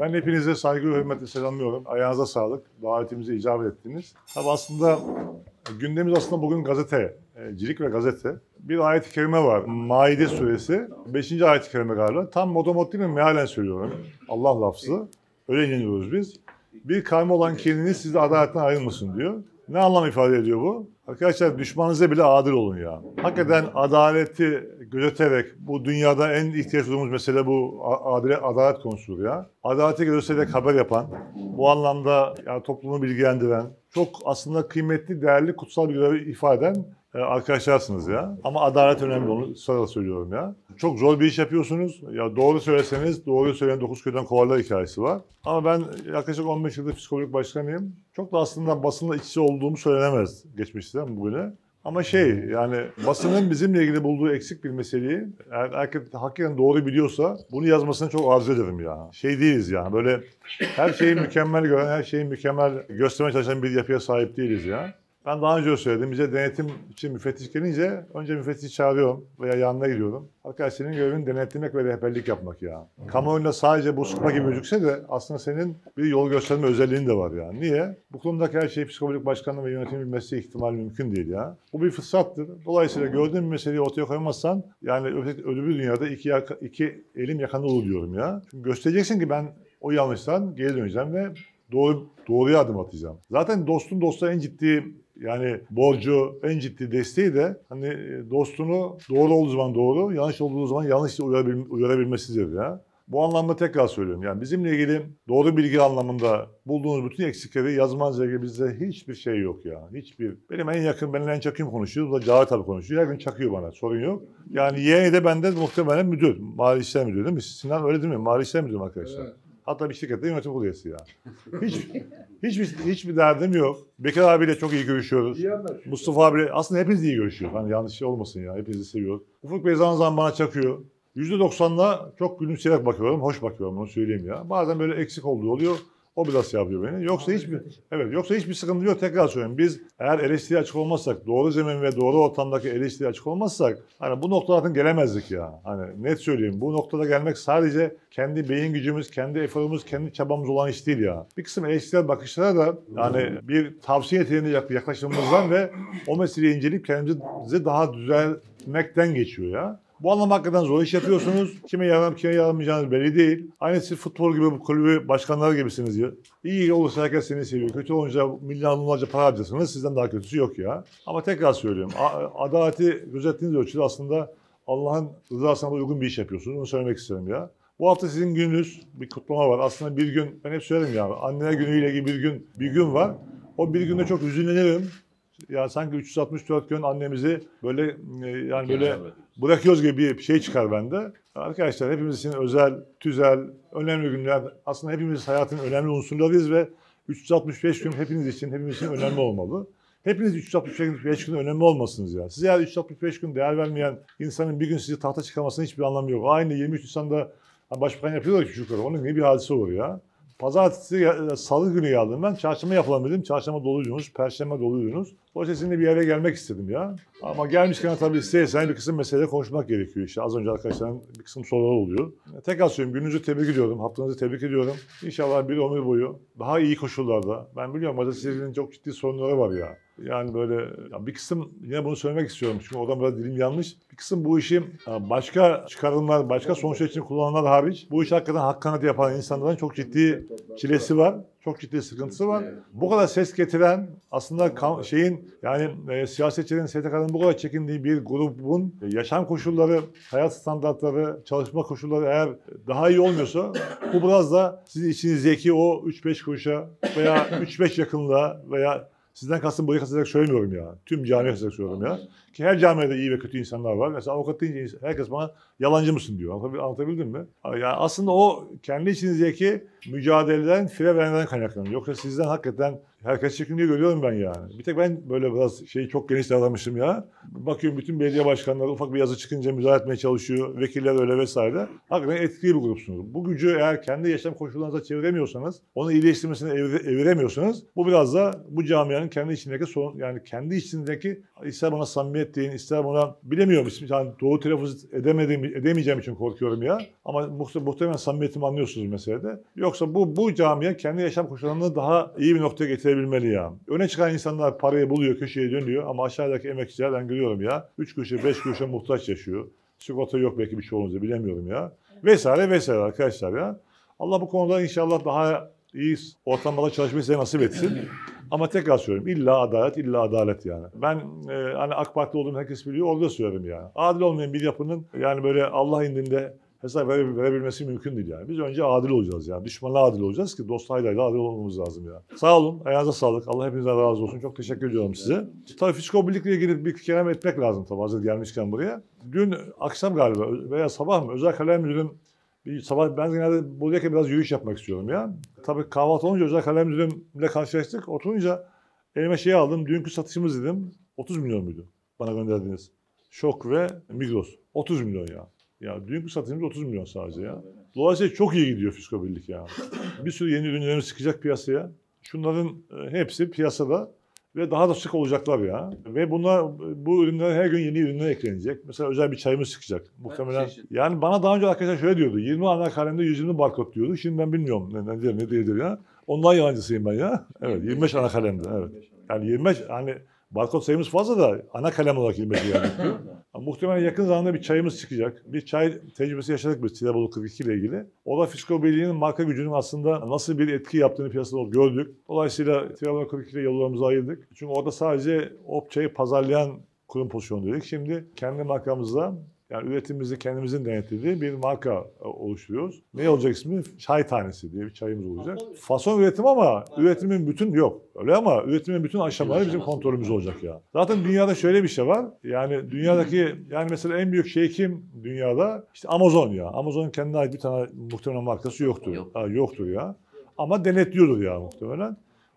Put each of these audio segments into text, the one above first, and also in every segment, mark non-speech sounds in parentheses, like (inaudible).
Ben hepinize saygı ve hürmetle selamlıyorum. Ayağınıza sağlık. Davetimize icabet ettiniz. Tabi aslında gündemimiz aslında bugün gazete, e, cilik ve gazete. Bir ayet-i kerime var. Maide suresi. 5. ayet-i kerime galiba. Tam motomot değil mi? Mealen söylüyorum. Allah lafzı. Öyle inanıyoruz biz. Bir kavmi olan kendiniz sizde adaletten ayrılmasın diyor. Ne anlam ifade ediyor bu? Arkadaşlar düşmanınıza bile adil olun ya. Hakikaten adaleti gözeterek bu dünyada en ihtiyaç duyduğumuz mesele bu adalet, adalet konusudur ya. Adaleti gözeterek haber yapan, bu anlamda yani toplumu bilgilendiren, çok aslında kıymetli, değerli, kutsal bir görevi ifade eden arkadaşlarsınız ya. Ama adalet önemli onu sonra söylüyorum ya. Çok zor bir iş yapıyorsunuz. Ya doğru söyleseniz doğru söyleyen dokuz köyden kovarlar hikayesi var. Ama ben yaklaşık 15 yıldır psikolojik başkanıyım. Çok da aslında basınla iç içe olduğumu söylenemez geçmişten bugüne. Ama şey yani basının bizimle ilgili bulduğu eksik bir meseleyi eğer herkes hakikaten doğru biliyorsa bunu yazmasını çok arzu ederim ya. Şey değiliz yani böyle her şeyi mükemmel gören, her şeyi mükemmel göstermeye çalışan bir yapıya sahip değiliz ya. Ben daha önce söyledim. Bize denetim için müfettiş gelince önce müfettiş çağırıyorum veya yanına gidiyorum. Arkadaş senin görevin denetlemek ve rehberlik yapmak ya. Kamuoyunda sadece bu sıkma gibi gözükse de aslında senin bir yol gösterme özelliğin de var ya. Niye? Bu konudaki her şeyi psikolojik başkanlığı ve yönetimi bilmesi ihtimali mümkün değil ya. Bu bir fırsattır. Dolayısıyla gördüğün bir meseleyi ortaya koymazsan yani ölü bir dünyada iki, yaka, iki elim yakanda olur diyorum ya. Çünkü göstereceksin ki ben o yanlıştan geri döneceğim ve doğru doğruya adım atacağım. Zaten dostun dosta en ciddi yani borcu en ciddi desteği de hani e, dostunu doğru olduğu zaman doğru, yanlış olduğu zaman yanlış uyarabil, uyarabilmesidir ya. Bu anlamda tekrar söylüyorum. Yani bizimle ilgili doğru bilgi anlamında bulduğunuz bütün eksikleri yazmanızla ilgili bizde hiçbir şey yok ya. Hiçbir. Benim en yakın, benimle en kim konuşuyor? Bu da Cavit abi konuşuyor. Her gün çakıyor bana. Sorun yok. Yani yeğeni de bende muhtemelen müdür. Mali İşler Müdürü değil mi? Sinan öyle değil mi? Mali İşler Müdürü arkadaşlar. Evet. Hatta bir şirkette yönetim kurulu üyesi ya. Hiç, hiçbir, hiçbir derdim yok. Bekir abiyle çok iyi görüşüyoruz. İyi Mustafa abiyle aslında hepimiz iyi görüşüyor. Hani yanlış şey olmasın ya. Hepinizi seviyoruz. Ufuk Bey zaman zaman bana çakıyor. %90'la çok gülümseyerek bakıyorum. Hoş bakıyorum onu söyleyeyim ya. Bazen böyle eksik olduğu oluyor. O biraz şey yapıyor beni. Yoksa hiçbir evet yoksa hiçbir sıkıntı yok. Tekrar söyleyeyim. Biz eğer eleştiri açık olmazsak, doğru zemin ve doğru ortamdaki eleştiri açık olmazsak hani bu noktalardan gelemezdik ya. Hani net söyleyeyim. Bu noktada gelmek sadece kendi beyin gücümüz, kendi eforumuz, kendi çabamız olan iş değil ya. Bir kısım eleştirel bakışlara da yani bir tavsiye niteliğinde yaklaşımımızdan ve o meseleyi inceleyip kendimizi daha düzeltmekten geçiyor ya. Bu anlamda hakikaten zor iş yapıyorsunuz. Kime yarar, kime yaramayacağınız belli değil. Aynı siz futbol gibi bu kulübü başkanları gibisiniz ya. İyi olursa herkes seni seviyor. Kötü olunca milyonlarca para harcarsınız. Sizden daha kötüsü yok ya. Ama tekrar söylüyorum. Adaleti gözettiğiniz ölçüde aslında Allah'ın rızasına uygun bir iş yapıyorsunuz. Onu söylemek isterim ya. Bu hafta sizin gününüz bir kutlama var. Aslında bir gün, ben hep söylerim ya, anneler günüyle ilgili bir gün, bir gün var. O bir günde çok üzünlenirim. Ya sanki 364 gün annemizi böyle e, yani böyle bırakıyoruz gibi bir şey çıkar bende. Arkadaşlar hepimiz için özel, tüzel, önemli günler. Aslında hepimiz hayatın önemli unsurlarıyız ve 365 gün hepiniz için, hepimiz için önemli olmalı. Hepiniz 365 gün önemli olmasınız ya. Size eğer 365 gün değer vermeyen insanın bir gün sizi tahta çıkarmasının hiçbir anlamı yok. Aynı 23 Nisan'da başbakan yapıyorlar ki çocuklar. Onun gibi bir hadise olur ya. Pazartesi, salı günü geldim ben. Çarşamba yapalım dedim. Çarşamba doluydunuz, perşembe doluydunuz. O sizinle bir yere gelmek istedim ya. Ama gelmişken tabii istersen bir kısım mesele konuşmak gerekiyor işte. Az önce arkadaşların bir kısım sorular oluyor. Tekrar söyleyeyim gününüzü tebrik ediyorum. Haftanızı tebrik ediyorum. İnşallah bir ömür boyu daha iyi koşullarda. Ben biliyorum gazetecilerin çok ciddi sorunları var ya. Yani böyle ya bir kısım yine bunu söylemek istiyorum çünkü oradan biraz dilim yanlış. Bir kısım bu işi başka çıkarımlar, başka sonuçlar için kullananlar hariç bu iş hakikaten hakkını yapan insanların çok ciddi çilesi var. Çok ciddi sıkıntısı var. Bu kadar ses getiren aslında şeyin yani e, siyasetçilerin, STK'nın bu kadar çekindiği bir grubun yaşam koşulları, hayat standartları, çalışma koşulları eğer daha iyi olmuyorsa bu biraz da sizin içinizdeki o 3-5 kuruşa veya (laughs) 3-5 yakınlığa veya Sizden kastım burayı kastarak söylemiyorum ya. Tüm camiye kastarak söylüyorum ya. Ki her camiada iyi ve kötü insanlar var. Mesela avukat deyince herkes bana yalancı mısın diyor. Anlatabildim mi? Yani aslında o kendi içinizdeki mücadeleden, fire verenden kaynaklanıyor. Yoksa sizden hakikaten herkes çekiniyor görüyorum ben yani. Bir tek ben böyle biraz şeyi çok geniş davranmışım ya. Bakıyorum bütün belediye başkanları ufak bir yazı çıkınca müdahale etmeye çalışıyor. Vekiller öyle vesaire. Hakikaten etkili bir grupsunuz. Bu gücü eğer kendi yaşam koşullarınıza çeviremiyorsanız, onu iyileştirmesine evire, eviremiyorsanız bu biraz da bu camianın kendi içindeki sorun, yani kendi içindeki ise bana samimi deyin, ister buna bilemiyorum ismi yani doğru telaffuz edemedim, edemeyeceğim için korkuyorum ya. Ama muhte- muhtemelen samimiyetimi anlıyorsunuz meselede. Yoksa bu bu camiye kendi yaşam koşullarını daha iyi bir noktaya getirebilmeli ya. Öne çıkan insanlar parayı buluyor, köşeye dönüyor ama aşağıdaki emekçiler ben görüyorum ya. 3 kuruşa 5 kuruşa muhtaç yaşıyor. Sigorta yok belki bir çoğunuzda bilemiyorum ya. Vesaire vesaire arkadaşlar ya. Allah bu konuda inşallah daha iyi ortamlarda çalışmayı size nasip etsin. Ama tekrar söylüyorum illa adalet illa adalet yani. Ben e, hani AK Parti olduğumu herkes biliyor orada söylüyorum yani. Adil olmayan bir yapının yani böyle Allah indinde hesap vere- verebilmesi mümkün değil yani. Biz önce adil olacağız yani. Düşmanla adil olacağız ki dost haydayla adil olmamız lazım ya. Sağ olun. Ayağınıza sağlık. Allah hepinizden razı olsun. Çok teşekkür ediyorum size. Tabii fisko birlikle ilgili bir kelam etmek lazım tabii hazır gelmişken buraya. Dün akşam galiba veya sabah mı özel kalem müdürüm bir sabah ben genelde buradayken biraz yürüyüş yapmak istiyorum ya. Tabii kahvaltı olunca özel kalem müdürümle karşılaştık. Oturunca elime şey aldım. Dünkü satışımız dedim. 30 milyon muydu bana gönderdiğiniz? Şok ve Migros. 30 milyon ya. Ya dünkü satışımız 30 milyon sadece ya. Dolayısıyla çok iyi gidiyor Fisko Birlik ya. Bir sürü yeni ürünlerimiz çıkacak piyasaya. Şunların e, hepsi piyasada ve daha da sık olacaklar ya. Ve bunlar bu ürünler her gün yeni ürünler eklenecek. Mesela özel bir çayımız çıkacak. Muhtemelen. çeşit. Yani bana daha önce arkadaşlar şöyle diyordu. 20 ana kalemde 120 barkod diyordu. Şimdi ben bilmiyorum ne, nedir ne değildir ya. Ondan yalancısıyım ben ya. Evet 25 ana kalemde evet. Yani 25 hani barkod sayımız fazla da ana kalem olarak 25 yani. (laughs) Muhtemelen yakın zamanda bir çayımız çıkacak. Bir çay tecrübesi yaşadık biz Tirebolu 42 ile ilgili. O da Fisko Birliği'nin marka gücünün aslında nasıl bir etki yaptığını piyasada gördük. Dolayısıyla Tirebolu 42 ile yollarımızı ayırdık. Çünkü orada sadece o çayı pazarlayan kurum pozisyonundaydık. Şimdi kendi markamızla yani üretimimizi kendimizin denetlediği bir marka e, oluşturuyoruz. Ne olacak ismi? Çay tanesi diye bir çayımız olacak. Fason üretim ama üretimin bütün yok. Öyle ama üretimin bütün aşamaları bizim kontrolümüz olacak ya. Zaten dünyada şöyle bir şey var. Yani dünyadaki yani mesela en büyük şey kim dünyada? İşte Amazon ya. Amazon'un kendine ait bir tane muhtemelen markası yoktur. Yok. Ha, yoktur ya. Ama denetliyordur ya muhtemelen.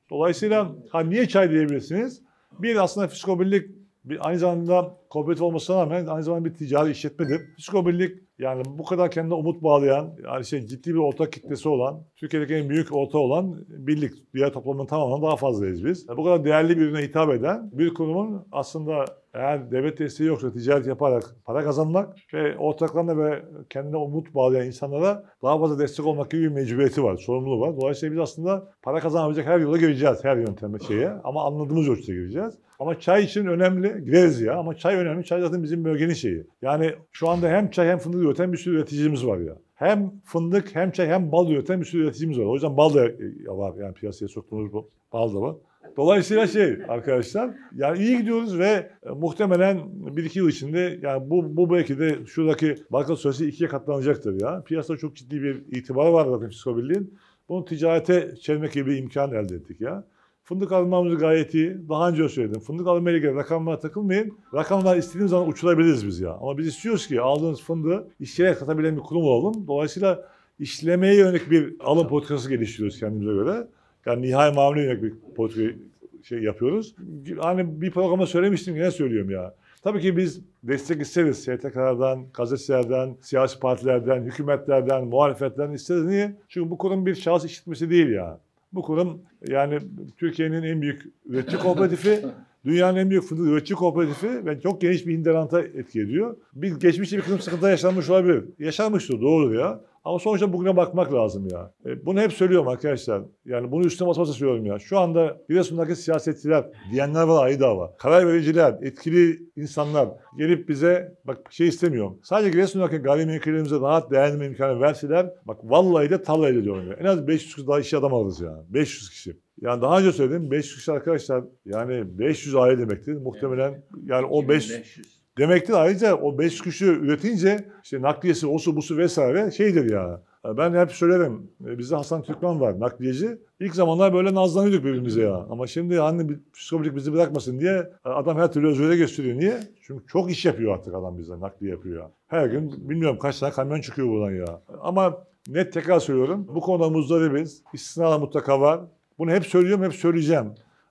Dolayısıyla ha niye çay diyebilirsiniz? Bir aslında Fisko Birlik bir aynı zamanda kooperatif olmasına rağmen aynı zamanda bir ticari işletmedir. Fisko Birlik yani bu kadar kendine umut bağlayan, yani şey ciddi bir ortak kitlesi olan, Türkiye'deki en büyük orta olan birlik. Diğer toplumun tamamından daha fazlayız biz. Bu kadar değerli bir ürüne hitap eden bir kurumun aslında eğer devlet desteği yoksa ticaret yaparak para kazanmak ve ortaklarına ve kendine umut bağlayan insanlara daha fazla destek olmak gibi bir mecburiyeti var, sorumluluğu var. Dolayısıyla biz aslında para kazanabilecek her yola gireceğiz, her yönteme şeye ama anladığımız ölçüde gireceğiz. Ama çay için önemli, gireriz ya ama çay önemli. Çay zaten bizim bölgenin şeyi. Yani şu anda hem çay hem fındık üreten bir sürü üreticimiz var ya. Hem fındık hem çay hem bal üreten bir sürü üreticimiz var. O yüzden bal da var yani piyasaya soktuğumuz bu- bal da var. Dolayısıyla şey arkadaşlar yani iyi gidiyoruz ve e, muhtemelen bir iki yıl içinde yani bu, bu belki de şuradaki banka süresi ikiye katlanacaktır ya. Piyasada çok ciddi bir itibarı var zaten Fisko Birliği'nin. Bunu ticarete çevirmek gibi bir imkan elde ettik ya. Fındık almamız gayet iyi. Daha önce söyledim. Fındık almaya ilgili rakamlara takılmayın. Rakamlar istediğimiz zaman uçurabiliriz biz ya. Ama biz istiyoruz ki aldığınız fındığı işçiye katabilen bir kurum olalım. Dolayısıyla işlemeye yönelik bir alım politikası geliştiriyoruz kendimize göre. Yani nihai mamule yönelik bir politika şey yapıyoruz. Hani bir programa söylemiştim yine söylüyorum ya. Tabii ki biz destek isteriz. STK'lardan, gazetecilerden, siyasi partilerden, hükümetlerden, muhalefetten isteriz. Niye? Çünkü bu kurum bir şahıs işletmesi değil ya. Bu kurum yani Türkiye'nin en büyük üretici kooperatifi, (laughs) dünyanın en büyük fındık üretici kooperatifi ve çok geniş bir hinterlanda etki ediyor. Bir geçmişte bir kısım sıkıntı yaşanmış olabilir. Yaşanmıştır doğru ya. Ama sonuçta bugüne bakmak lazım ya. E, bunu hep söylüyorum arkadaşlar. Yani bunu üstüne basa basa söylüyorum ya. Şu anda Giresun'daki siyasetçiler, diyenler var ayrı dava. Karar vericiler, etkili insanlar gelip bize bak şey istemiyorum. Sadece Giresun'daki gayrimenkullerimize rahat değerlendirme imkanı verseler bak vallahi de tarla ediyorum ya. En az 500 kişi daha işe adam alırız ya. 500 kişi. Yani daha önce söyledim 500 kişi arkadaşlar yani 500 aile demektir. Muhtemelen yani o 5 2500. Demektir ayrıca o 5 kuşu üretince işte nakliyesi, osu, busu vesaire şeydir ya. Ben hep söylerim. e, Bizde Hasan Türkmen var nakliyeci. İlk zamanlar böyle nazlanıyorduk birbirimize ya. Ama şimdi hani psikolojik bizi bırakmasın diye e, adam her türlü özveri gösteriyor. Niye? Çünkü çok iş yapıyor artık adam bize. Nakliye yapıyor ya. Her gün bilmiyorum kaç tane kamyon çıkıyor buradan ya. Ama net tekrar söylüyorum. Bu konuda muzdaribiz. İstisnalar mutlaka var. Bunu hep söylüyorum, hep söyleyeceğim.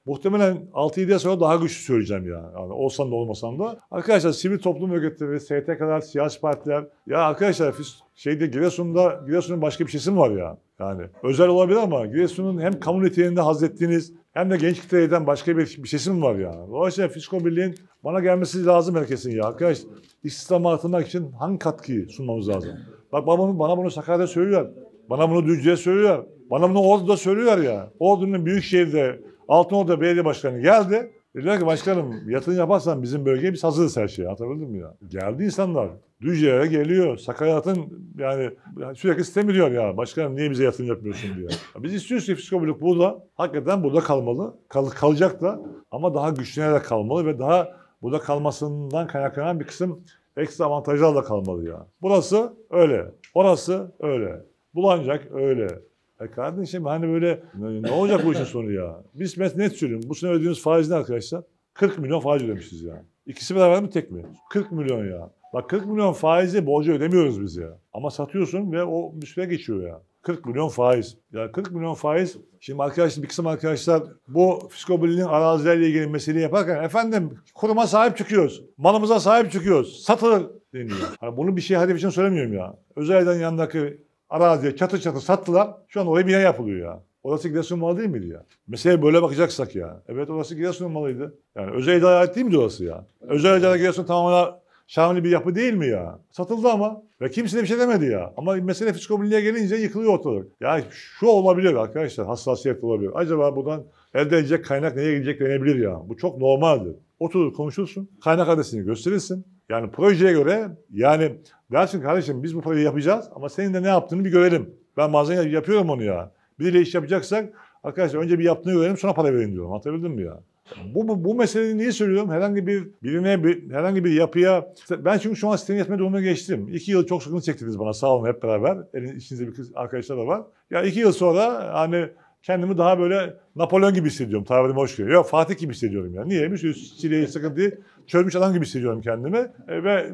Muhtemelen 6-7 yıl sonra daha güçlü söyleyeceğim ya. Yani olsam da olmasam da. Arkadaşlar sivil toplum örgütleri, STK'lar, siyasi partiler. Ya arkadaşlar şeyde Giresun'da, Giresun'un başka bir şeysi mi var ya? Yani özel olabilir ama Giresun'un hem kamu niteliğinde haz ettiğiniz hem de genç kitleden başka bir, bir mi var ya? Dolayısıyla Fisko Birliği'nin bana gelmesi lazım herkesin ya. Arkadaş istihdamı artırmak için hangi katkıyı sunmamız lazım? Bak bana, bana bunu Sakarya'da söylüyor. Bana bunu Düzce'ye söylüyor. Bana bunu Ordu'da söylüyor ya. Ordu'nun Büyükşehir'de Altınordu Belediye Başkanı geldi. Dediler ki başkanım yatırım yaparsan bizim bölgeye biz hazırız her şeye. Hatırladın mı ya? Geldi insanlar. Düzce'ye geliyor. Sakaryat'ın yani sürekli sistem ediyor ya. Başkanım niye bize yatırım yapmıyorsun diye. Biz istiyoruz ki psikolojik burada. Hakikaten burada kalmalı. Kal, kalacak da ama daha güçlenerek kalmalı ve daha burada kalmasından kaynaklanan bir kısım ekstra avantajlarla kalmalı ya. Burası öyle. Orası öyle. Bulancak öyle. E kardeşim hani böyle ne, olacak bu işin sonu ya? Biz net söylüyorum. Bu sene ödediğimiz faiz ne arkadaşlar? 40 milyon faiz ödemişiz ya. İkisi beraber mi tek mi? 40 milyon ya. Bak 40 milyon faizi borcu ödemiyoruz biz ya. Ama satıyorsun ve o bir süre geçiyor ya. 40 milyon faiz. Ya 40 milyon faiz. Şimdi arkadaşlar bir kısım arkadaşlar bu fiskobilinin arazilerle ilgili meseleyi yaparken efendim kuruma sahip çıkıyoruz. Malımıza sahip çıkıyoruz. Satılır deniyor. Hani bunu bir şey hedef için söylemiyorum ya. Özelden yanındaki araziye çatı çatı sattılar. Şu an oraya bina yapılıyor ya. Orası Giresun malı değil miydi ya? Mesela böyle bakacaksak ya. Evet orası Giresun malıydı. Yani özel idare ait değil miydi orası ya? Özel idare Giresun tamamen şamil bir yapı değil mi ya? Satıldı ama. Ve kimse de bir şey demedi ya. Ama mesele fiskobilliğe gelince yıkılıyor ortalık. Ya şu olabilir arkadaşlar. Hassasiyet olabilir. Acaba buradan elde edecek kaynak neye gidecek denebilir ya. Bu çok normaldir. Oturur konuşursun. Kaynak adresini gösterirsin. Yani projeye göre yani dersin kardeşim biz bu projeyi yapacağız ama senin de ne yaptığını bir görelim. Ben bazen yapıyorum onu ya. Biriyle iş yapacaksak arkadaşlar önce bir yaptığını görelim sonra para verin diyorum. Anlatabildim mi ya? Bu, bu, bu meseleyi niye söylüyorum? Herhangi bir birine, bir, herhangi bir yapıya... Ben çünkü şu an sistem yetme durumuna geçtim. İki yıl çok sıkıntı çektiniz bana sağ olun hep beraber. Elin içinizde bir kız arkadaşlar da var. Ya iki yıl sonra hani kendimi daha böyle Napolyon gibi hissediyorum. Tabirime hoş geliyor. Yok Fatih gibi hissediyorum yani. Niye? Bir sürü çileyi, sıkıntıyı çözmüş adam gibi hissediyorum kendimi. E, ve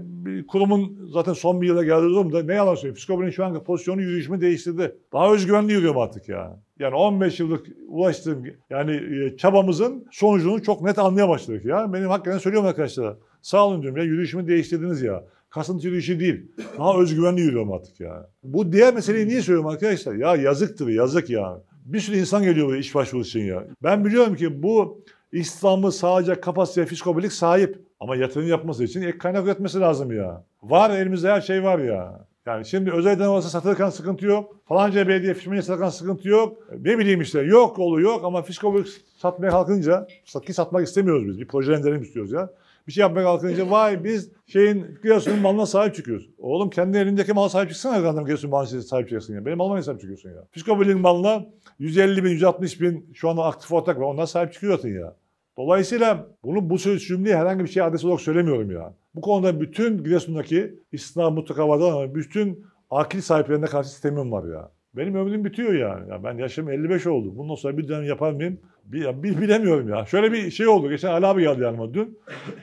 kurumun zaten son bir yılda geldiği durumda ne yalan söyleyeyim. Psikopinin şu anki pozisyonu yürüyüşümü değiştirdi. Daha özgüvenli yürüyorum artık yani. Yani 15 yıllık ulaştığım yani e, çabamızın sonucunu çok net anlaya başladık ya. Benim hakikaten söylüyorum arkadaşlar. Sağ olun diyorum ya yürüyüşümü değiştirdiniz ya. Kasıntı yürüyüşü değil. Daha özgüvenli yürüyorum artık ya. Bu diğer meseleyi niye söylüyorum arkadaşlar? Ya yazıktır yazık ya. Bir sürü insan geliyor buraya iş başvurusu için ya. Ben biliyorum ki bu İslam'ı sağlayacak kapasiteye fiskobilik sahip. Ama yatırım yapması için ek kaynak üretmesi lazım ya. Var elimizde her şey var ya. Yani şimdi özel olsa satılırken sıkıntı yok. Falanca belediye fişmeye satılırken sıkıntı yok. Ne bileyim işte yok olu yok ama fiskobilik satmaya kalkınca ki satmak istemiyoruz biz. Bir projelendirelim istiyoruz ya. Bir şey yapmaya kalkınca vay biz şeyin Giresun'un malına sahip çıkıyoruz. Oğlum kendi elindeki mala sahip çıksana arkadaşlar Giresun malına sahip çıkacaksın ya. Benim malıma niye sahip çıkıyorsun ya? Fiskobilik malına 150 bin, 160 bin şu anda aktif ortak var. Ondan sahip çıkıyorsun ya. Dolayısıyla bunu bu söz cümleyi herhangi bir şey adres olarak söylemiyorum ya. Bu konuda bütün Giresun'daki istisna mutlaka vardır ama bütün akil sahiplerine karşı sistemim var ya. Benim ömrüm bitiyor yani. Ya ben yaşım 55 oldu. Bundan sonra bir dönem yapar mıyım? Bir, bir, bilemiyorum ya. Şöyle bir şey oldu. Geçen Ali abi geldi yanıma dün.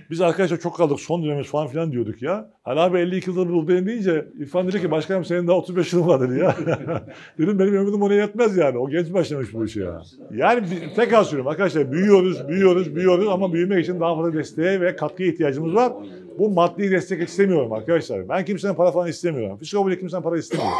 Biz arkadaşlar çok kaldık. Son dönemimiz falan filan diyorduk ya. Ali abi 52 yıldır buradayım deyince İrfan dedi ki başkanım senin daha 35 yılın var dedi ya. (laughs) Dedim benim ömrüm ona yetmez yani. O genç başlamış bu işe ya. Yani tekrar söylüyorum arkadaşlar büyüyoruz, büyüyoruz, büyüyoruz ama büyümek için daha fazla desteğe ve katkıya ihtiyacımız var. Bu maddi destek istemiyorum arkadaşlar. Ben kimsenin para falan istemiyorum. Fiskobile kimsenin para istemiyor.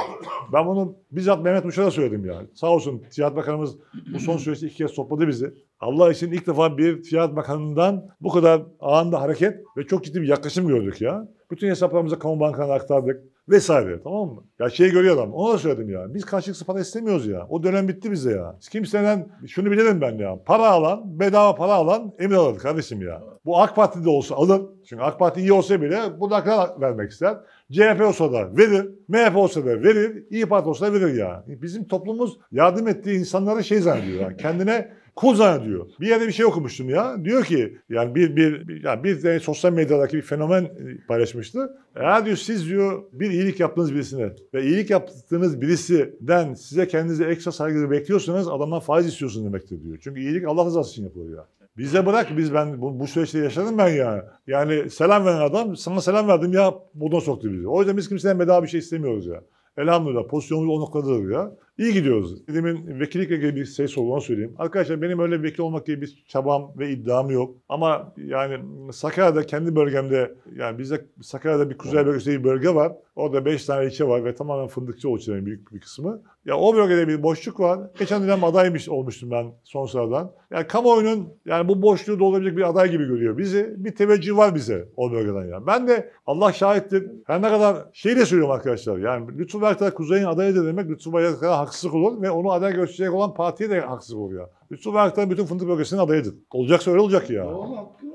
Ben bunu bizzat Mehmet Muşar'a söyledim yani. Sağ olsun Ticaret Bakanımız bu son süreçte iki kez topladı bizi. Allah için ilk defa bir Ticaret Bakanı'ndan bu kadar anında hareket ve çok ciddi bir yaklaşım gördük ya. Bütün hesaplarımızı kamu bankalarına aktardık vesaire tamam mı? Ya şey görüyor adam. Ona da söyledim ya. Biz karşılıksız para istemiyoruz ya. O dönem bitti bize ya. Kimseden şunu bilelim ben ya. Para alan, bedava para alan emir alır kardeşim ya. Bu AK Parti'de olsa alır. Çünkü AK Parti iyi olsa bile buradakiler vermek ister. CHP olsa da verir. MHP olsa da verir. İyi Parti olsa da verir ya. Bizim toplumumuz yardım ettiği insanlara şey zannediyor ya. Kendine kul zannediyor. Bir yerde bir şey okumuştum ya. Diyor ki yani bir bir, bir yani bir de sosyal medyadaki bir fenomen paylaşmıştı. Eğer diyor siz diyor bir iyilik yaptığınız birisine ve iyilik yaptığınız birisinden size kendinize ekstra saygı bekliyorsanız adamdan faiz istiyorsun demektir diyor. Çünkü iyilik Allah rızası için yapılıyor ya. Bize bırak biz ben bu, bu süreçte yaşadım ben ya. Yani selam veren adam sana selam verdim ya buradan soktu bizi. O yüzden biz kimseden bedava bir şey istemiyoruz ya. Elhamdülillah pozisyonumuz o noktadadır ya. İyi gidiyoruz. Demin vekillikle ilgili bir şey sorduğunu söyleyeyim. Arkadaşlar benim öyle vekil olmak gibi bir çabam ve iddiam yok. Ama yani Sakarya'da kendi bölgemde yani bizde Sakarya'da bir kuzey bölgesinde bir bölge var. Orada 5 tane ilçe var ve tamamen fındıkçı ilçelerin büyük bir kısmı. Ya o bölgede bir boşluk var. Geçen dönem adaymış olmuştum ben son sıradan. Yani kamuoyunun yani bu boşluğu doldurabilecek bir aday gibi görüyor bizi. Bir teveccüh var bize o bölgeden ya. Ben de Allah şahittir. Her ne kadar şey de söylüyorum arkadaşlar. Yani Lütfü Bayraktar Kuzey'in adayı da demek Lütfü Bayraktar'a haksızlık olur ve onu aday gösterecek olan partiye de haksızlık olur ya. Bayraktar bütün fındık bölgesinin adayıdır. Olacaksa öyle olacak ya.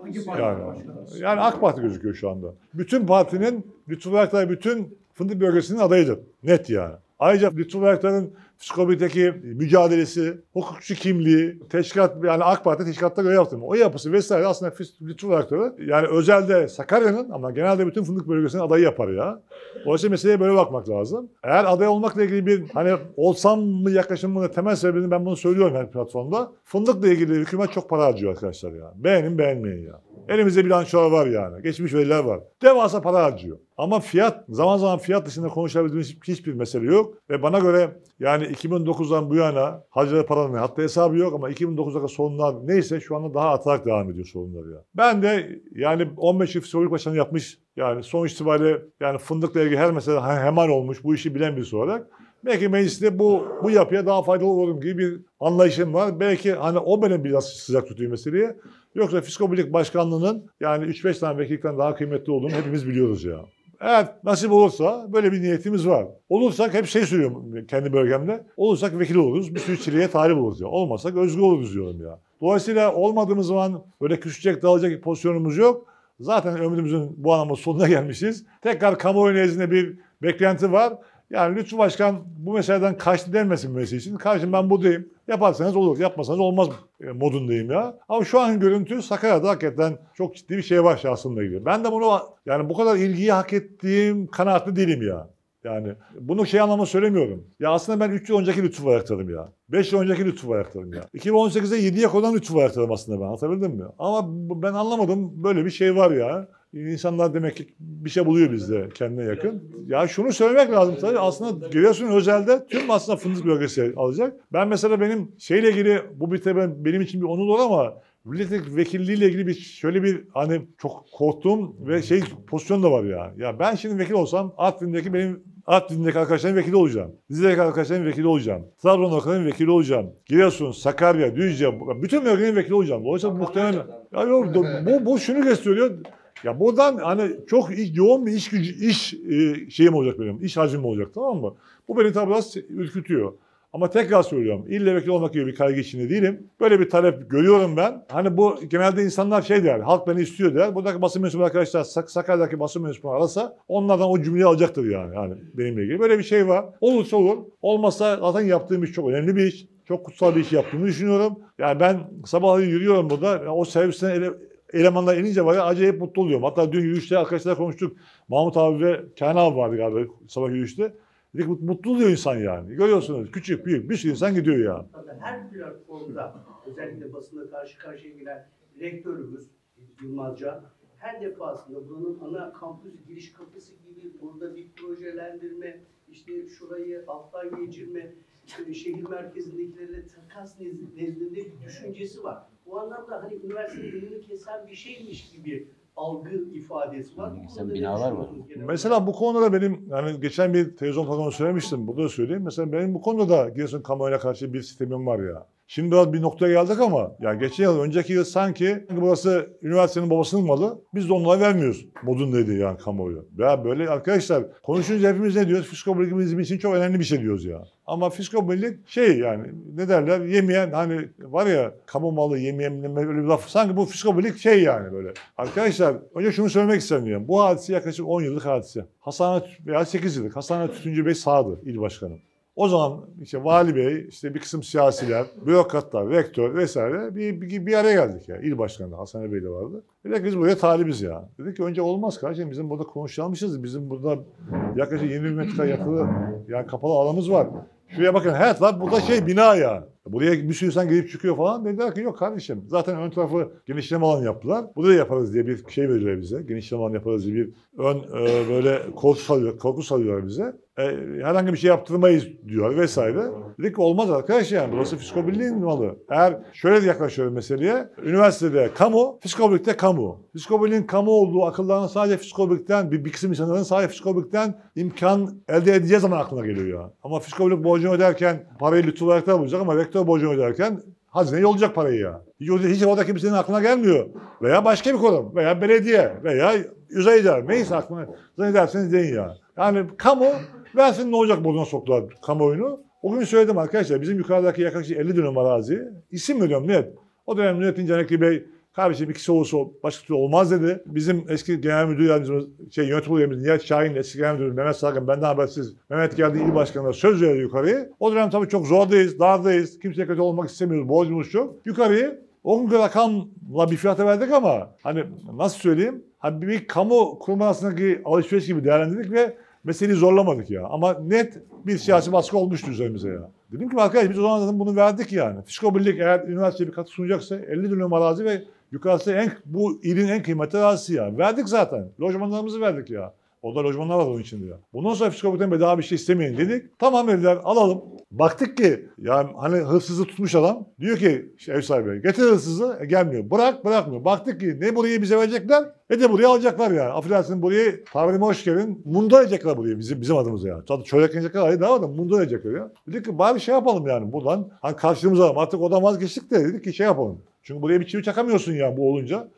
Hangi parti Yani, yani AK Parti gözüküyor şu anda. Bütün partinin Lütfü Bayraktar bütün fındık bölgesinin adayıdır. Net yani. Ayrıca Lütfü Bayraktar'ın psikobideki mücadelesi, hukukçu kimliği, teşkilat yani AK Parti teşkilatta görev yaptım. O yapısı vesaire aslında Lütfü Bayraktar'ı yani özelde Sakarya'nın ama genelde bütün fındık bölgesinin adayı yapar ya. Dolayısıyla meseleye böyle bakmak lazım. Eğer aday olmakla ilgili bir hani olsam mı yaklaşımının temel sebebini ben bunu söylüyorum her platformda. Fındıkla ilgili hükümet çok para harcıyor arkadaşlar ya. Beğenin beğenmeyin ya. Elimizde bilançolar var yani. Geçmiş veriler var. Devasa para harcıyor. Ama fiyat, zaman zaman fiyat dışında konuşabildiğimiz hiçbir mesele yok. Ve bana göre yani 2009'dan bu yana harcadığı paranın hatta hesabı yok ama 2009'daki sorunlar neyse şu anda daha artarak devam ediyor sorunlar ya. Ben de yani 15 yıl fizyolojik başkanı yapmış yani sonuç itibariyle yani fındıkla ilgili her mesele hemen olmuş bu işi bilen birisi olarak Belki mecliste bu bu yapıya daha faydalı olurum gibi bir anlayışım var. Belki hani o beni biraz sıcak tutuyor meseleye. Yoksa Fiskobilik Başkanlığı'nın yani 3-5 tane vekillikten daha kıymetli olduğunu hepimiz biliyoruz ya. Eğer nasip olursa böyle bir niyetimiz var. Olursak hep şey söylüyorum kendi bölgemde. Olursak vekil oluruz. Bir sürü çileye talip oluruz ya. Olmazsak özgür oluruz diyorum ya. Dolayısıyla olmadığımız zaman böyle küçücek dağılacak bir pozisyonumuz yok. Zaten ömrümüzün bu anlamda sonuna gelmişiz. Tekrar kamuoyu nezdinde bir beklenti var. Yani Lütfü Başkan bu meseleden kaçtı denmesin mesele için. Kardeşim ben buradayım. Yaparsanız olur, yapmasanız olmaz e, modundayım ya. Ama şu an görüntü Sakarya'da hakikaten çok ciddi bir şey var şahsımla ilgili. Ben de bunu yani bu kadar ilgiyi hak ettiğim kanaatli değilim ya. Yani bunu şey anlamda söylemiyorum. Ya aslında ben 3 yıl önceki Lütfü Bayraktar'ım ya. 5 yıl önceki Lütfü Bayraktar'ım ya. 2018'de 7'ye konan Lütfü Bayraktar'ım aslında ben. Anlatabildim mi? Ama ben anlamadım. Böyle bir şey var ya. İnsanlar demek ki bir şey buluyor bizde kendine yakın. Ya şunu söylemek lazım tabii aslında Giresun özelde tüm aslında fındık bölgesi alacak. Ben mesela benim şeyle ilgili bu bir tabii benim için bir onur olur ama milletvekilliğiyle ilgili bir şöyle bir hani çok korktuğum ve şey pozisyon da var ya. Ya ben şimdi vekil olsam Artvin'deki benim Artvin'deki arkadaşlarım vekili olacağım. Rize'deki arkadaşlarım vekili olacağım. Trabzon arkadaşlarım vekili olacağım. Giresun, Sakarya, Düzce, bütün bölgenin vekili olacağım. Dolayısıyla muhtemelen... Ya yok, bu, bu şunu gösteriyor. Ya buradan hani çok yoğun bir iş gücü, iş e, şeyim olacak benim. İş hacmim olacak tamam mı? Bu beni tabii biraz ürkütüyor. Ama tekrar söylüyorum. İlle vekil olmak gibi bir kaygı içinde değilim. Böyle bir talep görüyorum ben. Hani bu genelde insanlar şey der. Halk beni istiyor der. Buradaki basın mensubu arkadaşlar Sak Sakarya'daki basın mensubu arasa onlardan o cümleyi alacaktır yani. yani benimle ilgili. Böyle bir şey var. Olursa olur. Olmazsa zaten yaptığım iş çok önemli bir iş. Çok kutsal bir iş yaptığımı düşünüyorum. Yani ben sabahleyin yürüyorum burada. Ya o servisten ele, elemanlar inince var acayip mutlu oluyorum. Hatta dün yürüyüşte arkadaşlarla konuştuk. Mahmut abi ve Kenan abi vardı galiba sabah yürüyüşte. Dedik mutlu oluyor insan yani. Görüyorsunuz küçük büyük bir sürü insan gidiyor ya. Tabii her platformda özellikle basında karşı karşıya gelen rektörümüz Yılmazca her defasında buranın ana kampüs giriş kapısı gibi burada bir projelendirme, işte şurayı alttan geçirme, şehir merkezindekilerle takas nez- nezdinde bir düşüncesi var. Bu anlamda hani üniversitenin önünü kesen bir şeymiş gibi algı ifadesi var. Ne binalar var. Mesela bu konuda da benim yani geçen bir televizyon programında söylemiştim. Burada da söyleyeyim. Mesela benim bu konuda da Giresun kamuoyuna karşı bir sistemim var ya. Şimdi biraz bir noktaya geldik ama ya geçen yıl, önceki yıl sanki burası üniversitenin babasının malı. Biz de onlara vermiyoruz. Modundaydı yani kamuoyu. Ya böyle arkadaşlar konuşunca hepimiz ne diyoruz? Fiskobillik bizim için çok önemli bir şey diyoruz ya. Ama fiskobillik şey yani ne derler yemeyen hani var ya kamu malı yemeyen öyle bir laf. Sanki bu fiskobillik şey yani böyle. Arkadaşlar önce şunu söylemek istiyorum. Bu hadise yaklaşık 10 yıllık hadise. Hasane veya 8 yıllık. Hasane Tütüncü Bey sağdı il başkanı. O zaman işte vali bey, işte bir kısım siyasiler, bürokratlar, rektör vesaire bir, bir, bir araya geldik ya. İl başkanı Hasan Bey de vardı. Dedik biz buraya talibiz ya. Dedik ki önce olmaz kardeşim bizim burada konuşacağımızız. Bizim burada yaklaşık 20 bin metre yatılı yani kapalı alanımız var. Şuraya bakın hayat var burada şey bina ya. Buraya bir sürü insan gelip çıkıyor falan. Dediler ki yok kardeşim zaten ön tarafı genişleme alanı yaptılar. Burada da yaparız diye bir şey verirler bize. Genişleme alanı yaparız diye bir ön e, böyle korku salıyor, korku salıyorlar bize. E, herhangi bir şey yaptırmayız diyor vesaire. Dedik olmaz arkadaş yani burası fiskobirliğin malı. Eğer şöyle yaklaşıyorum meseleye. Üniversitede kamu, fiskobirlikte kamu. Fiskobirliğin kamu olduğu akıllarına sadece fiskobirlikten, bir, bir kısım insanların sadece fiskobirlikten imkan elde edeceği zaman aklına geliyor ya. Ama fiskobirlik borcunu öderken parayı lütfu olarak da bulacak ama rektör borcunu öderken hazineye yollayacak parayı ya. Hiç, hiç orada kimsenin aklına gelmiyor. Veya başka bir kurum veya belediye veya yüzey idare neyse aklına zannederseniz deyin ya. Yani kamu versin ne olacak burnuna soktular kamuoyunu. O gün söyledim arkadaşlar bizim yukarıdaki yaklaşık 50 dönüm arazi isim veriyorum net. O dönem Nurettin Canekli Bey kardeşim ikisi olursa başka türlü olmaz dedi. Bizim eski genel müdür yardımcımız, şey yönetim üyemiz Nihat Şahin, eski genel müdür Mehmet Sarkın, benden habersiz Mehmet geldi il başkanına söz verdi yukarıyı. O dönem tabii çok zordayız, dardayız. Kimseye kötü olmak istemiyoruz, borcumuz çok. Yukarıyı o günkü rakamla bir fiyata verdik ama hani nasıl söyleyeyim? Hani bir kamu kurum arasındaki alışveriş gibi değerlendirdik ve meseleyi zorlamadık ya. Ama net bir siyasi baskı olmuştu üzerimize ya. Dedim ki arkadaş biz o zaman zaten bunu verdik yani. Fisko Birlik eğer üniversiteye bir katkı sunacaksa 50 dönüm arazi ve yukarısı en, bu ilin en kıymetli arazisi ya. Verdik zaten. Lojmanlarımızı verdik ya. Orada lojmanlar var onun içinde ya. Bundan sonra Fisko Birlik'ten bedava bir şey istemeyin dedik. Tamam dediler alalım. Baktık ki yani hani hırsızı tutmuş adam. Diyor ki işte ev sahibi getir hırsızı e, gelmiyor. Bırak bırakmıyor. Baktık ki ne burayı bize verecekler ne de buraya alacaklar yani. Affedersin burayı tabirime hoş geldin. Munda edecekler burayı bizim, bizim adımıza ya. Tabii çörek edecekler ayrı daha da munda edecekler ya. Dedik ki bari şey yapalım yani buradan. Hani karşılığımıza alalım. Artık odan vazgeçtik de dedik ki şey yapalım. Çünkü buraya bir çivi çakamıyorsun ya bu olunca.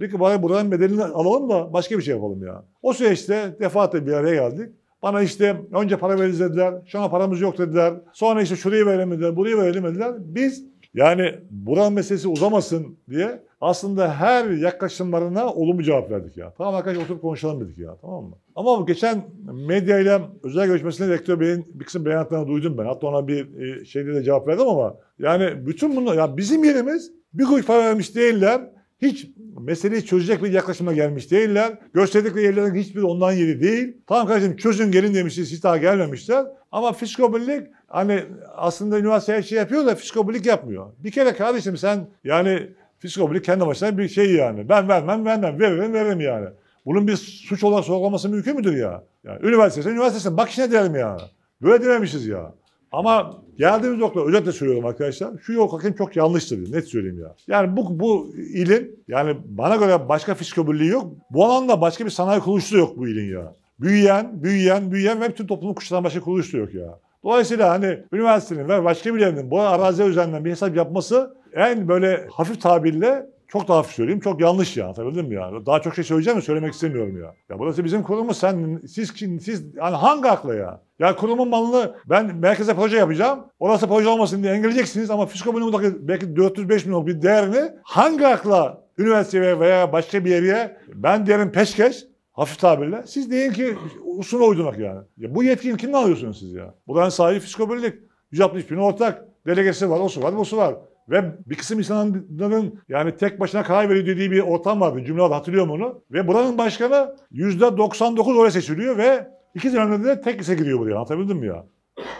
Dedik ki bari buranın bedelini alalım da başka bir şey yapalım ya. O süreçte defaatle bir araya geldik. Bana işte önce para veririz dediler. Şu an paramız yok dediler. Sonra işte şurayı verelim dediler. Burayı verelim dediler. Biz yani buranın meselesi uzamasın diye aslında her yaklaşımlarına olumlu cevap verdik ya. Tamam arkadaşlar oturup konuşalım dedik ya tamam mı? Ama bu geçen medyayla özel görüşmesinde rektör beyin bir kısım beyanatlarını duydum ben. Hatta ona bir e, şeyde de cevap verdim ama yani bütün bunlar ya bizim yerimiz bir kuruş para vermiş değiller. Hiç meseleyi çözecek bir yaklaşıma gelmiş değiller. Gösterdikleri yerlerin hiçbiri ondan yeri değil. Tamam kardeşim çözün gelin demişiz, siz daha gelmemişler. Ama fiskobirlik hani aslında üniversite her şey yapıyor da fiskobirlik yapmıyor. Bir kere kardeşim sen yani fiskobirlik kendi başına bir şey yani. Ben vermem, vermem, veririm, veririm yani. Bunun bir suç olarak sorgulaması mümkün müdür ya? Yani üniversitesi, üniversitesi bak işine diyelim ya. Böyle dememişiz ya. Ama geldiğimiz nokta özetle söylüyorum arkadaşlar. Şu yol hakim çok yanlıştır net söyleyeyim ya. Yani bu, bu ilin yani bana göre başka fiskobirliği yok. Bu alanda başka bir sanayi kuruluşu yok bu ilin ya. Büyüyen, büyüyen, büyüyen ve bütün toplumu kuşatan başka kuruluş da yok ya. Dolayısıyla hani üniversitenin ve başka bir yerinin bu arazi üzerinden bir hesap yapması en böyle hafif tabirle çok daha hafif söyleyeyim. Çok yanlış ya. Anlatabildim mi ya? Daha çok şey söyleyeceğim de söylemek istemiyorum ya. Ya burası bizim kurumumuz. Sen, siz, siz hani hangi akla ya? Ya kurumun malını ben merkeze proje yapacağım. Orası proje olmasın diye engelleyeceksiniz ama fiskomunumdaki belki 405 milyon bir değerini hangi akla üniversiteye veya başka bir yere ben derim peşkeş hafif tabirle. Siz deyin ki usuna uydunak yani. Ya bu yetkiyi kimden alıyorsunuz siz ya? Buranın sahibi fiskobirlik. 160 bin ortak. Delegesi var, osu var, osu var. Ve bir kısım insanların yani tek başına karar veriyor dediği bir ortam vardı. Cümle hatırlıyorum onu. Ve buranın başkanı %99 oraya seçiliyor ve iki dönemde de tek lise giriyor buraya. Anlatabildim mi ya?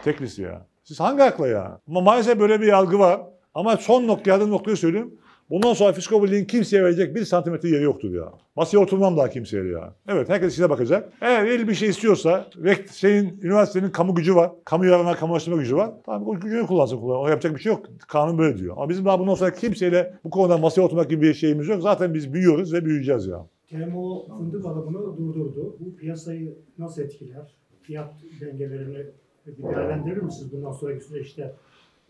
Tek lise ya. Siz hangi akla ya? Ama maalesef böyle bir yargı var. Ama son nokta, geldiğim noktayı söyleyeyim. Bundan sonra fiskobirliğin kimseye verecek bir santimetre yeri yoktur ya. Masaya oturmam daha kimseye ya. Evet herkes işine bakacak. Eğer el bir şey istiyorsa ve şeyin, üniversitenin kamu gücü var. Kamu yararına kamulaştırma gücü var. Tamam o gücünü kullansın kullansın. O yapacak bir şey yok. Kanun böyle diyor. Ama bizim daha bundan sonra kimseyle bu konuda masaya oturmak gibi bir şeyimiz yok. Zaten biz büyüyoruz ve büyüyeceğiz ya. TMO fındık alımını durdurdu. Bu piyasayı nasıl etkiler? Fiyat dengelerini bir değerlendirir misiniz bundan sonraki süreçte?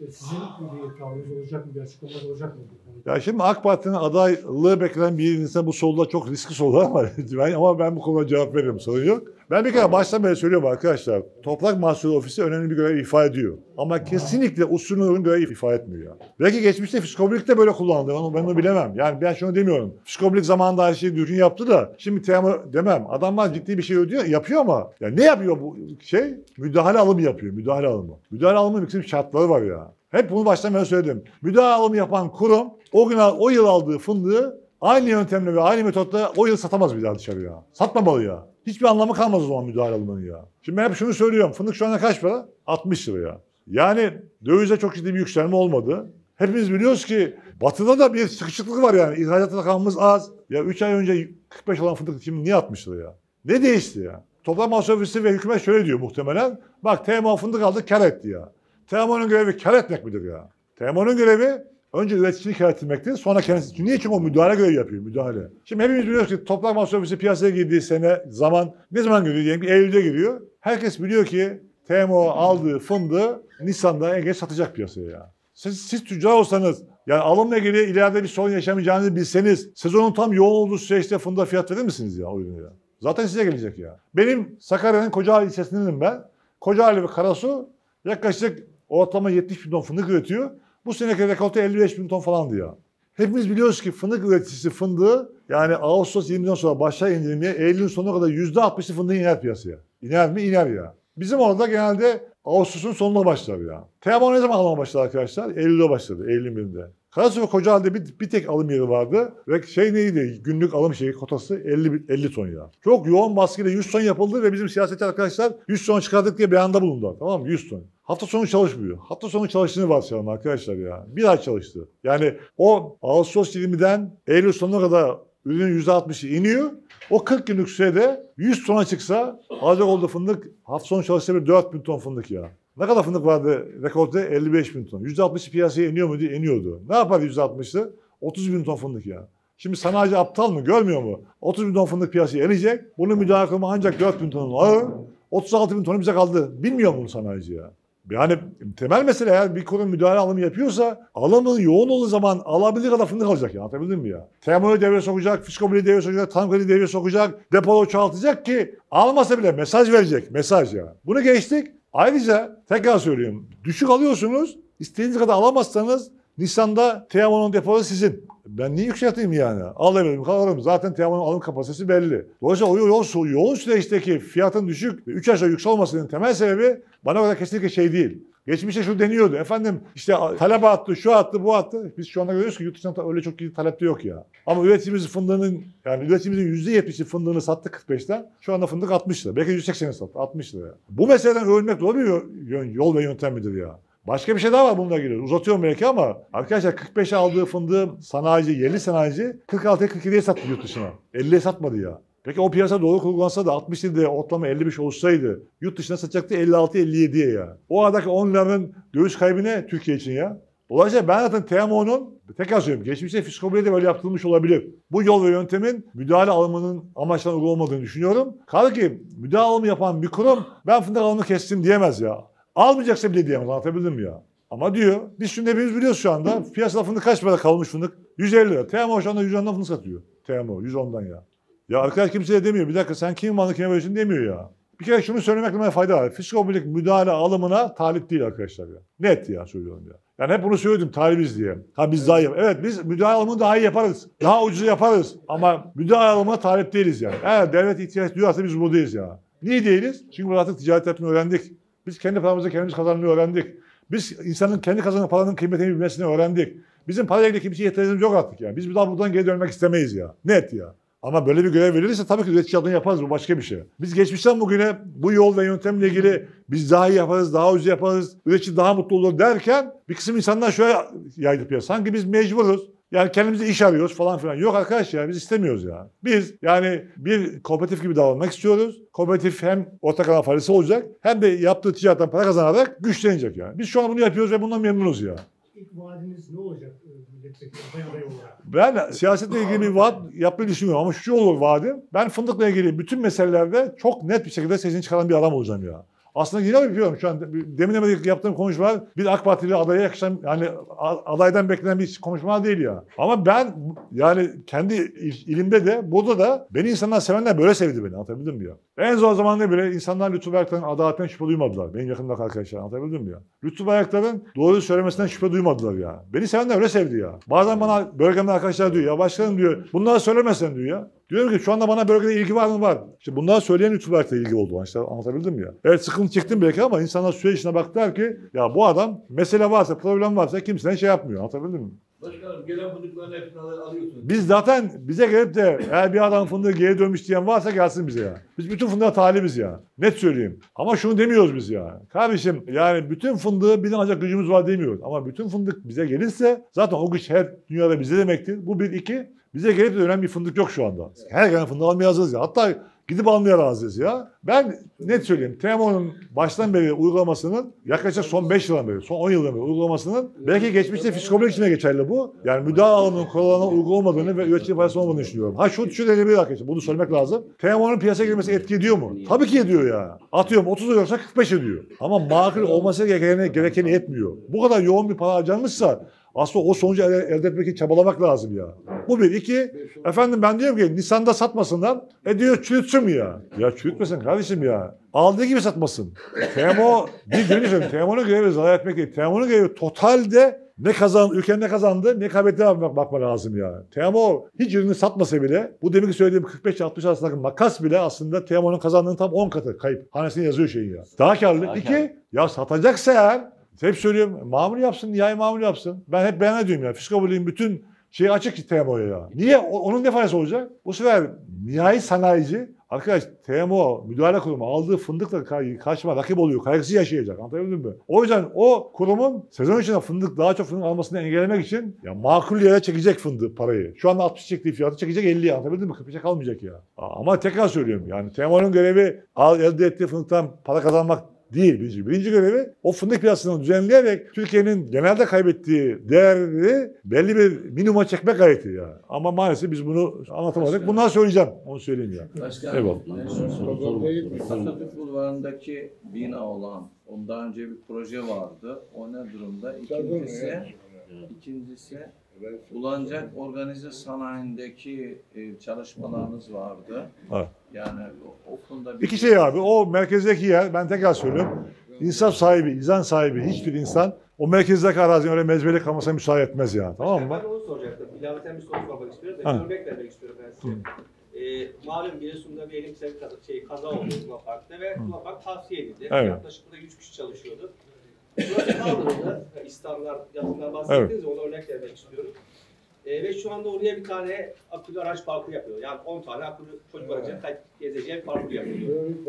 E, Sizin bir tavrınız olacak mı, bir açıklamanız olacak mı? Ya şimdi AK Parti'nin adaylığı bekleyen bir insan bu sorular çok riskli sorular ama ben, (laughs) ama ben bu konuda cevap veririm sorun yok. Ben bir kere baştan beri söylüyorum arkadaşlar. Toprak Mahsulü Ofisi önemli bir görev ifade ediyor. Ama kesinlikle usulüne uygun görev ifade etmiyor. Belki geçmişte fiskobilik de böyle kullanıldı. Onu ben onu bilemem. Yani ben şunu demiyorum. Fiskobilik zamanında her şeyi düzgün yaptı da şimdi TM demem. Adamlar ciddi bir şey ödüyor, yapıyor ama ya ne yapıyor bu şey? Müdahale alımı yapıyor. Müdahale alımı. Müdahale alımı bir kısım şartları var ya. Hep bunu baştan ben söyledim. Müdahale alımı yapan kurum o gün o yıl aldığı fındığı aynı yöntemle ve aynı metotla o yıl satamaz bir daha dışarıya. Satmamalı ya. Hiçbir anlamı kalmaz o zaman müdahale alımının ya. Şimdi ben hep şunu söylüyorum. Fındık şu anda kaç para? 60 lira ya. Yani dövize çok ciddi bir yükselme olmadı. Hepimiz biliyoruz ki batıda da bir sıkışıklık var yani. İhracat rakamımız az. Ya 3 ay önce 45 olan fındık şimdi niye 60 lira ya? Ne değişti ya? Toplam Ofisi ve hükümet şöyle diyor muhtemelen. Bak TMO fındık aldı kar etti ya. TMO'nun görevi kar etmek midir ya? TMO'nun görevi önce üreticiliği kar ettirmektir. Sonra kendisi. Niye? Çünkü o müdahale görevi yapıyor. Müdahale. Şimdi hepimiz biliyoruz ki Toplam Mahsul Ofisi piyasaya girdiği sene zaman ne zaman giriyor? Diyelim ki Eylül'de giriyor. Herkes biliyor ki TMO aldığı fındığı Nisan'da en geç satacak piyasaya ya. Siz, siz tüccar olsanız yani alımla ilgili ileride bir sorun yaşamayacağınızı bilseniz sezonun tam yoğun olduğu süreçte fındığa fiyat verir misiniz ya o ürüne? Zaten size gelecek ya. Benim Sakarya'nın Kocaeli ilçesindenim ben. Kocaeli ve Karasu yaklaşık ortalama 70 bin ton fındık üretiyor. Bu seneki rekolte 55 bin ton falandı ya. Hepimiz biliyoruz ki fındık üreticisi fındığı yani Ağustos 20'den sonra başlar indirilmeye Eylül'ün sonuna kadar %60'ı fındığı iner piyasaya. İner mi? İner ya. Bizim orada genelde Ağustos'un sonuna başlar ya. TMO ne zaman almaya başladı arkadaşlar? Eylül'de başladı. Eylül'ün birinde. Karasu ve Kocaeli'de bir, bir tek alım yeri vardı. Ve şey neydi? Günlük alım şeyi kotası 50, bin- 50 ton ya. Çok yoğun baskıyla 100 ton yapıldı ve bizim siyasetçi arkadaşlar 100 ton çıkardık diye beyanda bulundular. Tamam mı? 100 ton. Hafta sonu çalışmıyor. Hafta sonu çalıştığını varsayalım arkadaşlar ya. Bir ay çalıştı. Yani o Ağustos 20'den Eylül sonuna kadar ürünün %60'ı iniyor. O 40 günlük sürede 100 tona çıksa alacak olduğu fındık hafta sonu çalışsa bir 4 bin ton fındık ya. Ne kadar fındık vardı rekorda? 55 bin ton. %60'ı piyasaya iniyor muydu? İniyordu. Ne yapar %60'ı? 30 bin ton fındık ya. Şimdi sanayici aptal mı? Görmüyor mu? 30 bin ton fındık piyasaya inecek. Bunun müdahale ancak 4 bin tonun ağır. 36 bin tonu bize kaldı. Bilmiyor mu bunu sanayici ya? Yani temel mesele eğer bir kurum müdahale alımı yapıyorsa alımın yoğun olduğu zaman alabildiği kadar fındık alacak ya. Anlatabildim mi ya? TMO'yu devreye sokacak, fiskobiliyi devreye sokacak, tankeri devreye sokacak, depolu çoğaltacak ki almasa bile mesaj verecek. Mesaj ya. Bunu geçtik. Ayrıca tekrar söylüyorum. Düşük alıyorsunuz. İstediğiniz kadar alamazsanız Nisan'da TMO'nun deposu sizin. Ben niye yükselteyim yani? Alayım kalırım. Zaten TMO'nun alım kapasitesi belli. Dolayısıyla o yoğun, yoğun süreçteki fiyatın düşük ve 3 aşağı yükselmesinin temel sebebi bana göre kesinlikle şey değil. Geçmişte şu deniyordu. Efendim işte talep attı, şu attı, bu attı. Biz şu anda görüyoruz ki yurt dışından öyle çok iyi talep de yok ya. Ama üreticimiz fındığının yani üreticimizin %70'i fındığını sattı 45'ten. Şu anda fındık 60 lira. Belki 180'e sattı. 60 lira. Bu meseleden övülmek doğru bir yol ve yöntem midir ya? Başka bir şey daha var bununla ilgili. Uzatıyorum belki ama arkadaşlar 45'e aldığı fındığı sanayici, yerli sanayici 46'ya 47'ye sattı yurt dışına. 50'ye satmadı ya. Peki o piyasa doğru kurgulansa da 67'de ortalama 55 olsaydı yurt dışına satacaktı 56-57'ye ya. O aradaki 10 liranın döviz kaybı ne Türkiye için ya? Dolayısıyla ben zaten TMO'nun tekrar söylüyorum geçmişte fiskobiliye de böyle yaptırılmış olabilir. Bu yol ve yöntemin müdahale alımının amaçtan uygun olmadığını düşünüyorum. Kaldı ki müdahale alımı yapan bir kurum ben fındık alımını kestim diyemez ya. Almayacaksa bile diyemez anlatabildim ya? Ama diyor biz şimdi hepimiz biliyoruz şu anda piyasada fındık kaç para kalmış fındık? 150 lira. TMO şu anda 110'dan fındık satıyor. TMO 110'dan ya. Ya arkadaş kimse de demiyor. Bir dakika sen kim malını kime veriyorsun demiyor ya. Bir kere şunu söylemekle fayda var. Fiskobilik müdahale alımına talip değil arkadaşlar ya. Net ya söylüyorum ya. Yani hep bunu söyledim talibiz diye. Ha biz daha iyi. Evet biz müdahale alımını daha iyi yaparız. Daha ucuz yaparız. Ama müdahale alımına talip değiliz yani. Eğer devlet ihtiyaç duyarsa biz buradayız ya. Niye değiliz? Çünkü biz artık ticaret yapmayı öğrendik. Biz kendi paramızı kendimiz kazanmayı öğrendik. Biz insanın kendi kazandığı paranın kıymetini bilmesini öğrendik. Bizim parayla ilgili kimseye ihtiyacımız yok artık ya. Biz bir daha buradan geri dönmek istemeyiz ya. Net ya. Ama böyle bir görev verilirse tabii ki üretici adına yaparız. Bu başka bir şey. Biz geçmişten bugüne bu yol ve yöntemle ilgili biz daha iyi yaparız, daha ucuz yaparız, üretici daha mutlu olur derken bir kısım insanlar şöyle yaydı piyasa. Sanki biz mecburuz. Yani kendimize iş arıyoruz falan filan. Yok arkadaş ya biz istemiyoruz ya. Biz yani bir kooperatif gibi davranmak istiyoruz. Kooperatif hem ortak alan faydası olacak hem de yaptığı ticaretten para kazanarak güçlenecek yani. Biz şu an bunu yapıyoruz ve bundan memnunuz ya. İlk vaadiniz ne olacak e, milletvekili aday adayı olarak? Ben siyasetle ilgili bir vaat yapmayı düşünmüyorum ama şu olur vaadim. Ben fındıkla ilgili bütün meselelerde çok net bir şekilde sesini çıkaran bir adam olacağım ya. Aslında yine yapıyorum şu an. Demin demin yaptığım konuşmalar bir AK Partili adaya yakışan yani adaydan beklenen bir konuşma değil ya. Ama ben yani kendi il- ilimde de burada da beni insanlar sevenler böyle sevdi beni anlatabildim mi ya? En zor zamanda bile insanlar Lütfü Bayraktar'ın adaletten şüphe duymadılar. Benim yakındaki arkadaşlar anlatabildim mi ya? Lütfü Bayraktar'ın doğru söylemesinden şüphe duymadılar ya. Beni sevenler öyle sevdi ya. Bazen bana bölgemde arkadaşlar diyor ya başkanım diyor bunları söylemesen diyor ya. Diyorum ki şu anda bana bölgede ilgi var mı? Var. İşte bunları söyleyen Bayraktar'a ilgi oldu. İşte anlatabildim mi ya? Evet sıkıntı çektim belki ama insanlar süre içine baktılar ki ya bu adam mesele varsa, problem varsa kimseden şey yapmıyor. Anlatabildim mi? Başkanım gelen fındıkların hepsini al- alıyorsunuz. Biz zaten bize gelip de eğer bir adam fındığı geri dönmüş diyen varsa gelsin bize ya. Biz bütün fındığa talibiz ya. Net söyleyeyim. Ama şunu demiyoruz biz ya. Kardeşim yani bütün fındığı bizim ancak gücümüz var demiyoruz. Ama bütün fındık bize gelirse zaten o güç her dünyada bize demektir. Bu bir iki. Bize gelip de dönen bir fındık yok şu anda. Her gelen fındığı almaya hazırız ya. Hatta Gidip almaya razıyız ya. Ben net söyleyeyim. TMO'nun baştan beri uygulamasının yaklaşık son 5 yıldan beri, son 10 yıldan beri uygulamasının belki geçmişte fiskobilik için de geçerli bu. Yani müdahale alanının kurallarına uygun olmadığını ve üretici parası olmadığını düşünüyorum. Ha şu şu bir arkadaşlar bunu söylemek lazım. TMO'nun piyasaya girmesi etki ediyor mu? Tabii ki ediyor ya. Atıyorum 30 ediyorsa 45 ediyor. Ama makul olması gerekeni, gerekeni etmiyor. Bu kadar yoğun bir para harcanmışsa aslında o sonucu elde, elde etmek için çabalamak lazım ya. Bu bir. iki efendim ben diyorum ki Nisan'da satmasınlar. E diyor çürütsün ya? Ya çürütmesin kardeşim ya. Aldığı gibi satmasın. TMO, bir günü söyleyeyim. TMO'nun görevi zarar etmek değil. TMO'nun görevi totalde ne kazan, ülkenin ne kazandı, ne kaybetti bak, bakma lazım ya. TMO hiç ürünü satmasa bile, bu ki söylediğim 45-60 arasındaki makas bile aslında TMO'nun kazandığının tam 10 katı kayıp. Hanesine yazıyor şeyin ya. Daha karlı. Daha İki, ya satacaksa eğer, hep söylüyorum, mamul yapsın, nihai mamul yapsın. Ben hep beyan ediyorum ya, fiskoboliğin bütün şeyi açık ki TMO'ya ya. Niye? O- onun ne faydası olacak? Bu sefer nihai sanayici Arkadaş TMO müdahale kurumu aldığı fındıkla ka- karşıma rakip oluyor. Kaygısı yaşayacak. Anlatabildim mi? O yüzden o kurumun sezon içinde fındık daha çok fındık almasını engellemek için ya makul yere çekecek fındık parayı. Şu anda 60 çektiği fiyatı çekecek 50'ye anlatabildim mi? 45'e kalmayacak ya. Ama tekrar söylüyorum yani TMO'nun görevi al, elde ettiği fındıktan para kazanmak değil birinci. Birinci görevi o fındık piyasasını düzenleyerek Türkiye'nin genelde kaybettiği değerleri belli bir minimuma çekmek gayreti ya. Ama maalesef biz bunu anlatamadık. Bundan söyleyeceğim. Onu söyleyeyim ya. Başkan, Eyvallah. Atatürk Bulvarı'ndaki bina olan, ondan önce bir proje vardı. O ne durumda? İkincisi, ikincisi Ulancak organize sanayindeki e, çalışmalarınız vardı. Evet. Yani o, o konuda bir İki şey abi. O merkezdeki yer ben tekrar söylüyorum. İnsaf sahibi, izan sahibi hiçbir insan o merkezdeki arazinin öyle mezbeli kalmasına müsaade etmez ya. Tamam mı? Ben onu soracaktım. İlaveten bir soru sormak istiyorum. Da, örnek vermek istiyorum ben size. Ee, malum Giresun'da bir elimsel kaza, şey, kaza oldu Park'ta ve Luna Park tavsiye edildi. Evet. Yaklaşık burada 100 kişi çalışıyordu. Burası kaldırıldı. İstanlar, yatımlar bahsettiniz ya ona örnek vermek istiyorum. Ee, ve şu anda oraya bir tane akıllı araç parkuru yapıyor. Yani 10 tane akıllı çocuk aracı tek gezeceği parkur yapıyor.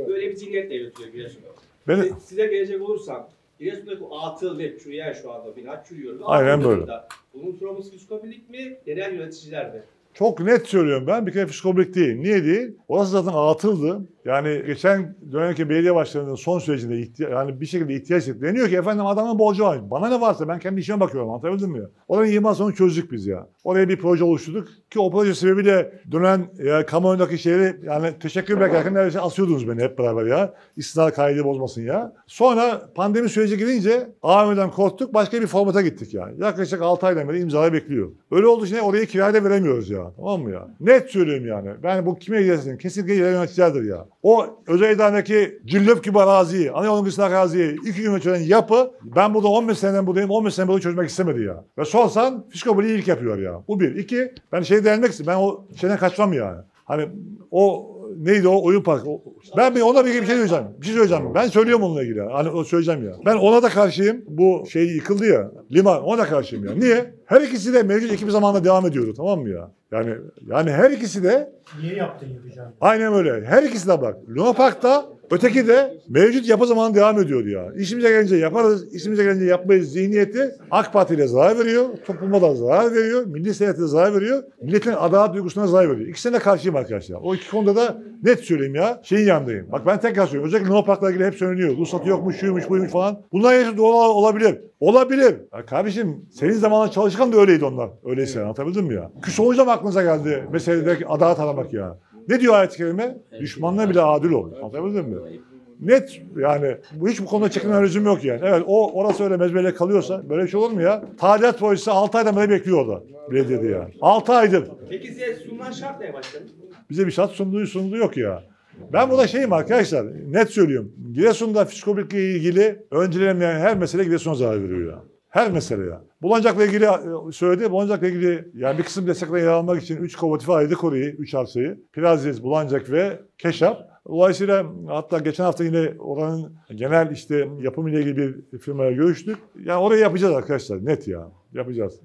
Böyle bir zihniyetle yönetiyor Giresun'u. Beni, Ve size gelecek olursam, Giresun'daki bu atıl ve çürüyen şu anda bina çürüyor. Aynen böyle. Bunun sorumlusu fiskabilik mi, genel yöneticiler mi? Çok net söylüyorum ben. Bir kere fiskobrik değil. Niye değil? Orası zaten atıldı. Yani geçen dönemki belediye başkanının son sürecinde ihtiya- yani bir şekilde ihtiyaç hissetti. Deniyor ki efendim adamın borcu var. Bana ne varsa ben kendi işime bakıyorum. Anlatabildim mi? Oranın imar sorunu çözdük biz ya. Oraya bir proje oluşturduk. Ki o proje sebebiyle dönen ya, kamuoyundaki şeyleri yani teşekkür beklerken neredeyse asıyordunuz beni hep beraber ya. İstisna kaydı bozmasın ya. Sonra pandemi süreci girince AVM'den korktuk. Başka bir formata gittik yani. Yaklaşık 6 aydan beri imzaları bekliyor. Öyle olduğu için orayı kiraya veremiyoruz ya. Tamam mı ya? Net söylüyorum yani. Ben bu kime gidersin? Kesinlikle yöneticilerdir ya. O özel idaredeki cillop gibi araziyi, ana yolun kısmındaki araziyi iki gün önceden yapı. Ben burada 15 seneden buradayım. 15 sene bunu çözmek istemedi ya. Ve sorsan fiskobili ilk yapıyor ya. Bu bir. İki, ben şey değinmek istiyorum. Ben o şeyden kaçmam yani. Hani o neydi o oyun parkı. Ben bir ona bir bir şey söyleyeceğim. Bir şey söyleyeceğim. Ben söylüyorum onunla ilgili. Hani o söyleyeceğim ya. Ben ona da karşıyım. Bu şey yıkıldı ya. Liman ona da karşıyım ya. Niye? Her ikisi de mevcut ekip zamanında devam ediyordu tamam mı ya? Yani yani her ikisi de Niye yaptın yapacağını? Aynen öyle. Her ikisi de bak. Luna Park'ta öteki de mevcut yapı zamanı devam ediyordu ya. İşimize gelince yaparız, işimize gelince yapmayız zihniyeti AK Parti ile zarar veriyor, topluma da zarar veriyor, milli de zarar veriyor, milletin adalet duygusuna zarar veriyor. İkisine de karşıyım arkadaşlar. O iki konuda da net söyleyeyim ya, şeyin yanındayım. Bak ben tekrar söylüyorum. Özellikle Luna Park'la ilgili hep söyleniyor. Ruhsatı yokmuş, şuymuş, buymuş falan. Bunlar doğru olabilir. Olabilir. Ya kardeşim senin zamanında çalışkan da öyleydi onlar. Öyleyse anlatabildim mi ya? Küs olunca mı aklınıza geldi meseledeki adalet aramak ya? Ne diyor ayet-i kerime? Düşmanına bile adil ol. Anlatabildim mi? Net yani bu hiç bu konuda çekinen lüzum yok yani. Evet o orası öyle mezbele kalıyorsa böyle bir şey olur mu ya? Tadilat projesi 6 aydan beri bekliyor orada. Belediyede yani. 6 aydır. Peki size sunulan şart ne başkanım? Bize bir şart sunduğu sunduğu yok ya. Ben burada şeyim arkadaşlar net söylüyorum. Giresun'da fiskobikle ilgili öncelemeyen her mesele Giresun'a zarar veriyor ya. Her mesele ya. Bulancak'la ilgili e, söyledi. Bulancak'la ilgili yani bir kısım destekle yer almak için 3 kooperatif ayırdık orayı, 3 arsayı. Piraziz, Bulancak ve Keşap. Dolayısıyla hatta geçen hafta yine oranın genel işte yapım ile ilgili bir firmaya görüştük. Yani orayı yapacağız arkadaşlar net ya. Yapacağız.